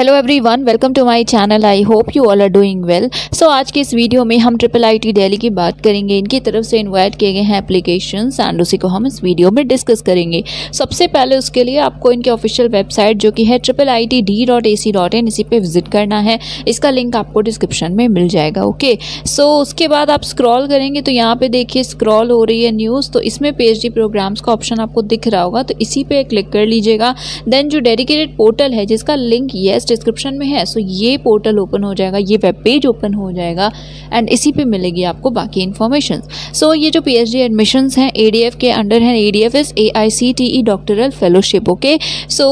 Hello everyone welcome to my channel I hope you all are doing well so आज के इस video में हम ट्रिपल आईटी दिल्ली की बात करेंगे। इनकी तरफ़ से इनवाइट किए गए हैं एप्लीकेशंस एंड उसी को हम इस वीडियो में डिस्कस करेंगे। सबसे पहले उसके लिए आपको इनके ऑफिशियल वेबसाइट जो कि है triple I T D dot A C dot in इसी पर विज़िट करना है। इसका लिंक आपको डिस्क्रिप्शन में मिल जाएगा ओके सो so, उसके बाद आप स्क्रॉल करेंगे तो यहाँ पर देखिए स्क्रॉल हो रही है न्यूज़ तो इसमें पी प्रोग्राम्स का ऑप्शन आपको दिख रहा होगा तो इसी पर क्लिक कर लीजिएगा। देन जो डेडिकेटेड पोर्टल है जिसका लिंक येस डिस्क्रिप्शन में है सो ये पोर्टल ओपन हो जाएगा ये वेब पेज ओपन हो जाएगा एंड इसी पे मिलेगी आपको बाकी इन्फॉर्मेशन सो ये जो पी एच डी एडमिशन्स हैं ए डी एफ़ के अंडर हैं ए डी एफ़ इस A I C T E doctoral fellowship okay so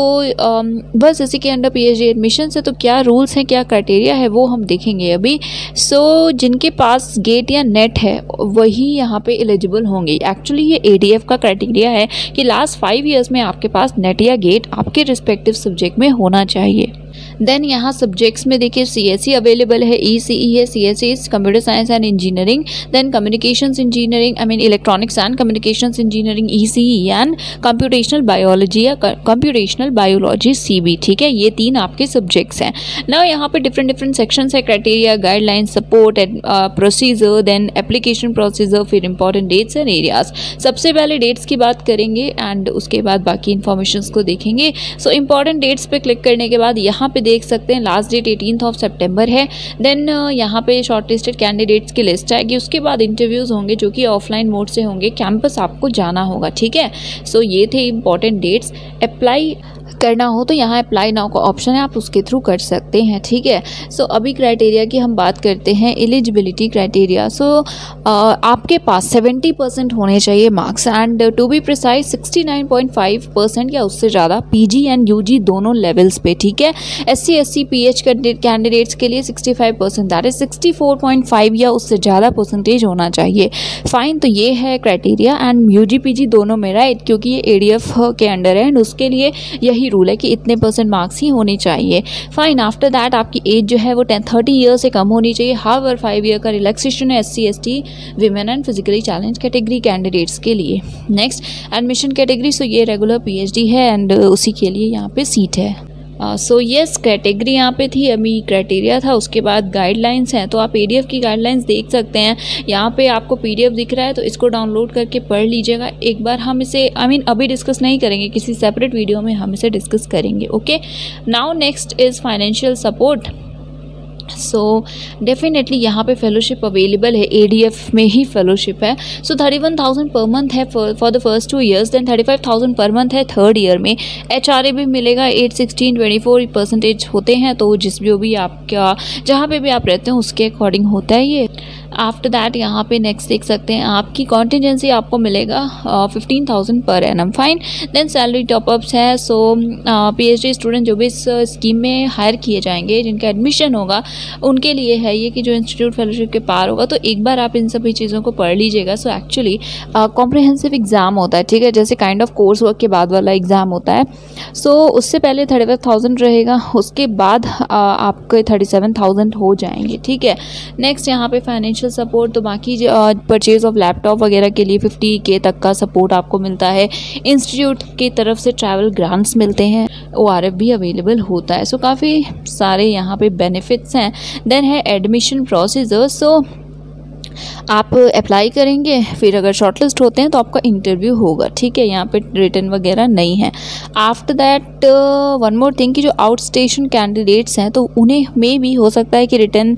बस इसी के under P H D admission है तो क्या रूल्स हैं क्या क्राइटेरिया है वो हम देखेंगे अभी. सो so, जिनके पास गेट या नेट है वही यहाँ पे एलिजिबल होंगे. एक्चुअली ये ए डी एफ़ का क्राइटेरिया है कि लास्ट फाइव ईयर्स में आपके पास नेट या गेट आपके रिस्पेक्टिव सब्जेक्ट में होना चाहिए. देन यहाँ सब्जेक्ट्स में देखिए सी एस सी अवेलेबल है ई सी ई है C S C computer science and engineering then communication engineering I mean electronics and communication engineering E C E and computational biology या कंप्यूटेशनल बायोलॉजी सी बी ठीक है? ये तीन आपके सब्जेक्ट्स हैं। ना यहाँ पे डिफरेंट डिफरेंट सेक्शंस है criteria guideline support and procedure then application procedure फिर इंपॉर्टेंट डेट्स एंड एरियाज़ सबसे पहले डेट्स की बात करेंगे एंड उसके बाद बाकी इन्फॉर्मेशन को देखेंगे। सो इंपॉर्टेंट डेट्स पर क्लिक करने के बाद यहाँ पे देख सकते हैं last date eighteen of September है। देन यहाँ पे शॉर्ट लिस्टेड कैंडिडेट्स की लिस्ट आएगी। उसके बाद इंटरव्यूज़ होंगे जो कि ऑफलाइन मोड से होंगे। कैंपस आपको जाना होगा ठीक है? सो so, ये थे इंपॉर्टेंट डेट्स अप्लाई करना हो तो यहाँ अप्लाई नाउ का ऑप्शन है आप उसके थ्रू कर सकते हैं ठीक है? सो so, अभी क्राइटेरिया की हम बात करते हैं एलिजिबिलिटी क्राइटेरिया सो आपके पास 70 परसेंट होने चाहिए marks and to be precise 69.5 percent या उससे ज़्यादा पीजी एंड यूजी दोनों लेवल्स पे ठीक है? S C S C P H candidates के लिए 65 परसेंट दैट इज़ 64.5 या उससे ज़्यादा परसेंटेज होना चाहिए। फाइन तो ये है criteria and U G P G दोनों में राइट क्योंकि ये ए डी एफ़ के अंडर है एंड उसके लिए यही ही रूल है कि इतने परसेंट मार्क्स ही होने चाहिए। फाइन आफ्टर दैट आपकी एज जो है वो टेन थर्टी ईयर से कम होनी चाहिए। हाफ़ और फाइव ईयर का रिलैक्सेशन है S C S T women and physically challenge category candidates के लिए। नेक्स्ट एडमिशन कैटेगरी सो ये रेगुलर पी एच डी है एंड उसी के लिए यहाँ पे सीट है। सो येस कैटेगरी यहाँ पे थी अभी क्राइटेरिया था उसके बाद गाइडलाइंस हैं तो आप पीडीएफ की गाइडलाइंस देख सकते हैं। यहाँ पे आपको पीडीएफ दिख रहा है तो इसको डाउनलोड करके पढ़ लीजिएगा। एक बार हम इसे आई I मीन mean, अभी डिस्कस नहीं करेंगे किसी सेपरेट वीडियो में हम इसे डिस्कस करेंगे okay now next is financial support so definitely यहाँ पे फेलोशिप अवेलेबल है एडीएफ में ही फेलोशिप है. So thirty one thousand per month है for the first two years then thirty five thousand per month है थर्ड ईयर में. H R A भी मिलेगा eight sixteen twenty four percentage होते हैं तो जिस जो भी आपका, जहाँ पे भी आप रहते हैं, उसके अकॉर्डिंग होता है ये. आफ्टर दैट यहाँ पे नेक्स्ट देख सकते हैं आपकी कॉन्टीजेंसी आपको मिलेगा fifteen thousand per annum fine then salary top ups है so P H D student जो भी इस स्कीम में हायर किए जाएँगे जिनका एडमिशन होगा उनके लिए है ये कि जो इंस्टीट्यूट फेलोशिप के पार होगा तो एक बार आप इन सभी चीज़ों को पढ़ लीजिएगा। सो एक्चुअली कॉम्प्रहेंसिव एग्ज़ाम होता है ठीक है? जैसे काइंड ऑफ़ कोर्स वर्क के बाद वाला एग्ज़ाम होता है। सो so, उससे पहले थर्टी फाइव थाउज़ेंड रहेगा उसके बाद आपके थर्टी सेवन थाउज़ेंड हो जाएँगे ठीक है? नेक्स्ट यहाँ पे फाइनेंशियल सपोर्ट तो बाकी परचेज ऑफ़ लैपटॉप वगैरह के लिए फिफ्टी के तक का सपोर्ट आपको मिलता है। इंस्टीट्यूट की तरफ़ से ट्रैवल ग्रांट्स मिलते हैं। ओआरएफ भी अवेलेबल होता है। सो so, काफ़ी सारे यहाँ पे बेनिफिट्स हैं। देन है एडमिशन प्रोसीजर सो आप अप्लाई करेंगे फिर अगर शॉर्टलिस्ट होते हैं तो आपका इंटरव्यू होगा ठीक है? यहाँ पे रिटर्न वगैरह नहीं है। After that one more thing कि जो आउट स्टेशन कैंडिडेट्स हैं तो उन्हें में भी हो सकता है कि रिटर्न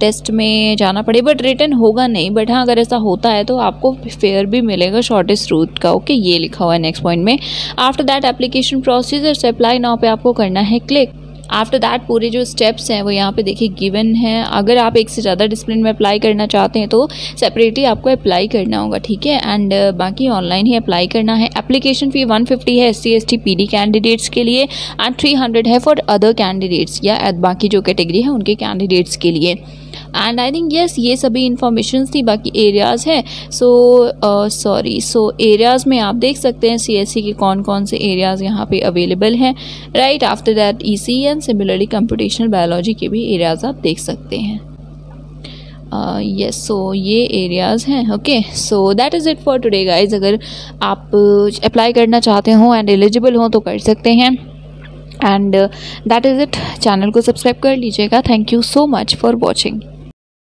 टेस्ट uh, में जाना पड़े बट रिटर्न होगा नहीं। बट हाँ अगर ऐसा होता है तो आपको फेयर भी मिलेगा शॉर्टेस्ट रूट का ओके okay, ये लिखा हुआ है नेक्स्ट पॉइंट में। आफ्टर दैट एप्लीकेशन प्रोसीजर से अप्लाई नाउ पे आपको करना है क्लिक आफ्टर दैट पूरे जो स्टेप्स हैं वो यहाँ पे देखिए गिवन है। अगर आप एक से ज़्यादा डिसिप्लिन में अप्लाई करना चाहते हैं तो सेपरेटली आपको अप्लाई करना होगा ठीक है? एंड uh, बाकी ऑनलाइन ही अप्लाई करना है। एप्लीकेशन फ़ी 150 है S C S T P D candidates के लिए एंड 300 है फॉर अदर कैंडिडेट्स या बाकी जो कैटेगरी है उनके कैंडिडेट्स के लिए। एंड आई थिंक येस ये सभी इंफॉर्मेशन थी बाकी एरियाज़ हैं. सो सॉरी सो एरियाज़ में आप देख सकते हैं सी के कौन कौन से एरियाज़ यहाँ पे अवेलेबल हैं. Right after that E C and similarly computational biology के भी एरियाज़ आप देख सकते हैं. यस uh, सो ये एरियाज़ हैं okay so that is it for today guys अगर आप अप्लाई करना चाहते हो एंड एलिजिबल हो तो कर सकते हैं. And that is it channel को सब्सक्राइब कर लीजिएगा. Thank you so much for watching